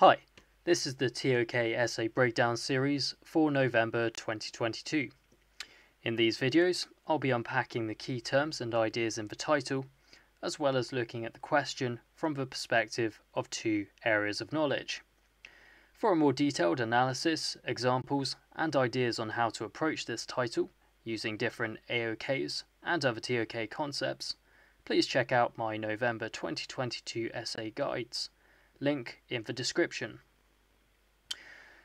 Hi, this is the TOK essay breakdown series for November 2022. In these videos, I'll be unpacking the key terms and ideas in the title, as well as looking at the question from the perspective of two areas of knowledge. For a more detailed analysis, examples, and ideas on how to approach this title using different AOKs and other TOK concepts, please check out my November 2022 essay guides link in the description.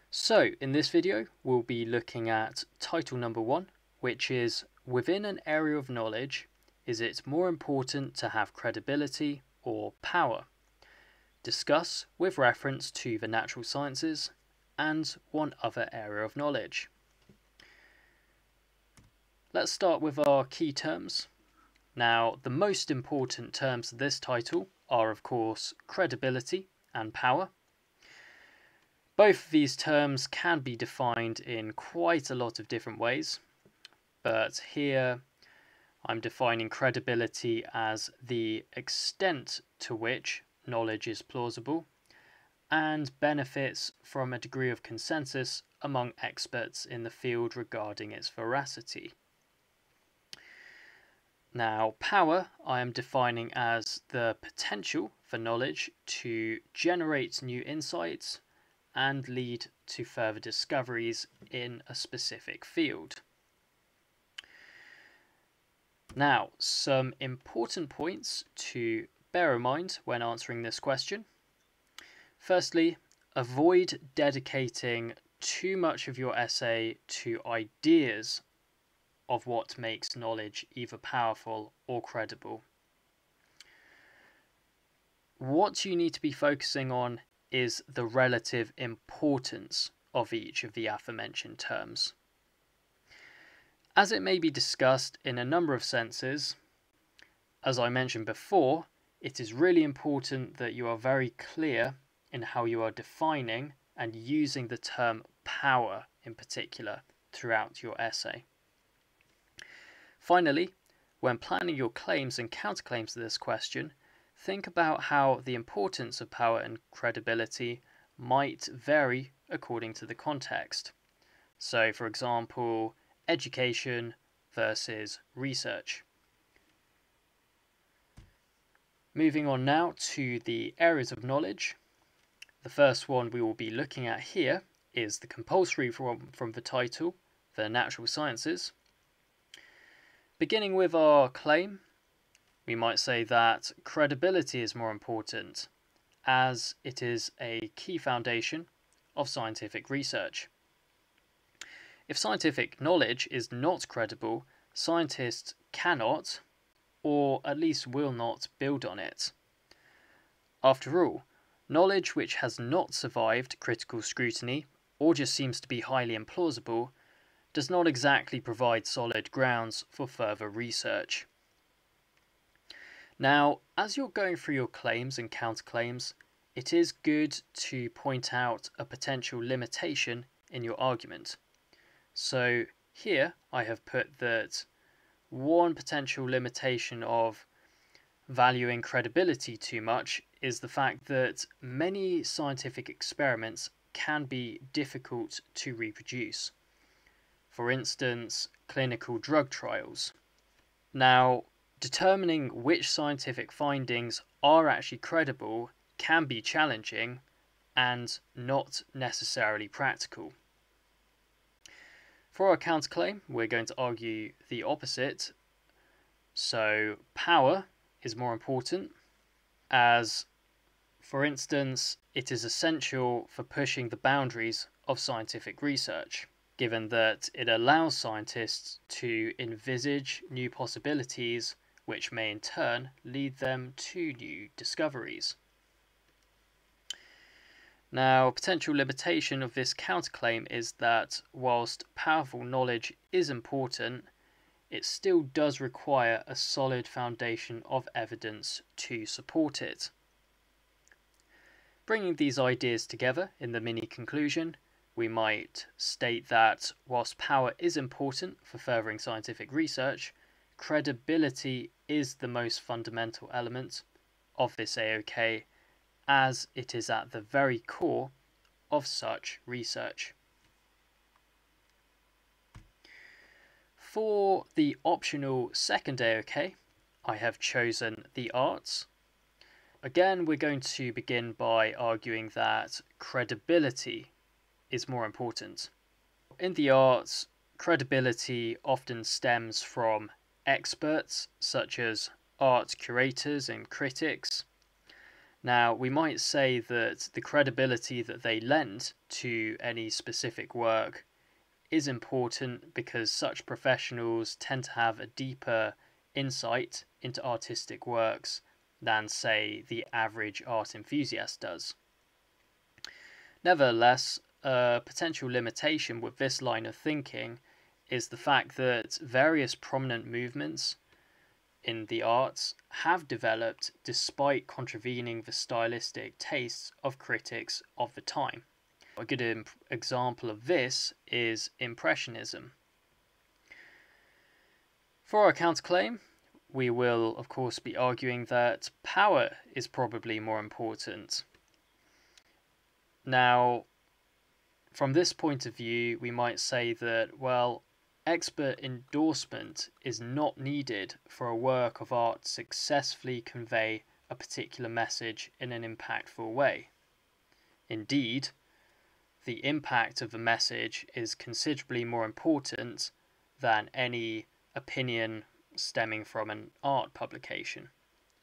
So in this video we'll be looking at title number one which is within an area of knowledge is it more important to have credibility or power? Discuss with reference to the natural sciences and one other area of knowledge. Let's start with our key terms. Now, the most important terms of this title are, of course, credibility and power. Both of these terms can be defined in quite a lot of different ways, but here I'm defining credibility as the extent to which knowledge is plausible and benefits from a degree of consensus among experts in the field regarding its veracity. Now, power I am defining as the potential for knowledge to generate new insights and lead to further discoveries in a specific field. Now, some important points to bear in mind when answering this question. Firstly, avoid dedicating too much of your essay to ideas of what makes knowledge either powerful or credible. What you need to be focusing on is the relative importance of each of the aforementioned terms. As it may be discussed in a number of senses, as I mentioned before, it is really important that you are very clear in how you are defining and using the term power in particular throughout your essay. Finally, when planning your claims and counterclaims to this question, think about how the importance of power and credibility might vary according to the context. So, for example, education versus research. Moving on now to the areas of knowledge. The first one we will be looking at here is the compulsory from, from the title, the natural sciences. Beginning with our claim, we might say that credibility is more important as it is a key foundation of scientific research. If scientific knowledge is not credible, scientists cannot, or at least will not, build on it. After all, knowledge which has not survived critical scrutiny or just seems to be highly implausible does not exactly provide solid grounds for further research. Now, as you're going through your claims and counterclaims, it is good to point out a potential limitation in your argument. So here I have put that one potential limitation of valuing credibility too much is the fact that many scientific experiments can be difficult to reproduce for instance, clinical drug trials. Now, determining which scientific findings are actually credible can be challenging and not necessarily practical. For our counterclaim, we're going to argue the opposite. So, power is more important, as, for instance, it is essential for pushing the boundaries of scientific research given that it allows scientists to envisage new possibilities which may in turn lead them to new discoveries. Now, a potential limitation of this counterclaim is that whilst powerful knowledge is important, it still does require a solid foundation of evidence to support it. Bringing these ideas together in the mini conclusion, we might state that whilst power is important for furthering scientific research, credibility is the most fundamental element of this AOK as it is at the very core of such research. For the optional second AOK, I have chosen the arts. Again, we're going to begin by arguing that credibility is more important. In the arts, credibility often stems from experts such as art curators and critics. Now, we might say that the credibility that they lend to any specific work is important because such professionals tend to have a deeper insight into artistic works than, say, the average art enthusiast does. Nevertheless, a potential limitation with this line of thinking is the fact that various prominent movements in the arts have developed despite contravening the stylistic tastes of critics of the time. A good imp- example of this is Impressionism. For our counterclaim, we will, of course, be arguing that power is probably more important. Now, from this point of view, we might say that, well, expert endorsement is not needed for a work of art to successfully convey a particular message in an impactful way. Indeed, the impact of the message is considerably more important than any opinion stemming from an art publication.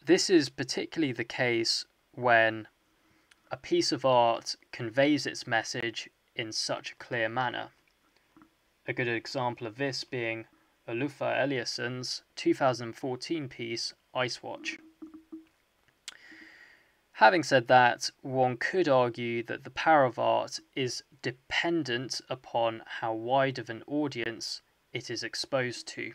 This is particularly the case when a piece of art conveys its message in such a clear manner. A good example of this being Olafur Eliasson's 2014 piece Ice Watch. Having said that, one could argue that the power of art is dependent upon how wide of an audience it is exposed to.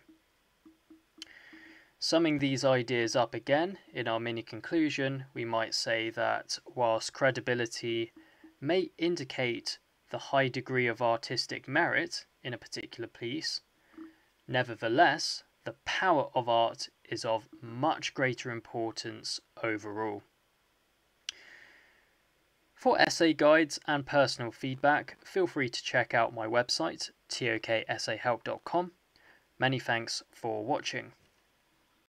Summing these ideas up again in our mini conclusion, we might say that whilst credibility may indicate the high degree of artistic merit in a particular piece. Nevertheless, the power of art is of much greater importance overall. For essay guides and personal feedback, feel free to check out my website, tokessayhelp.com. Many thanks for watching.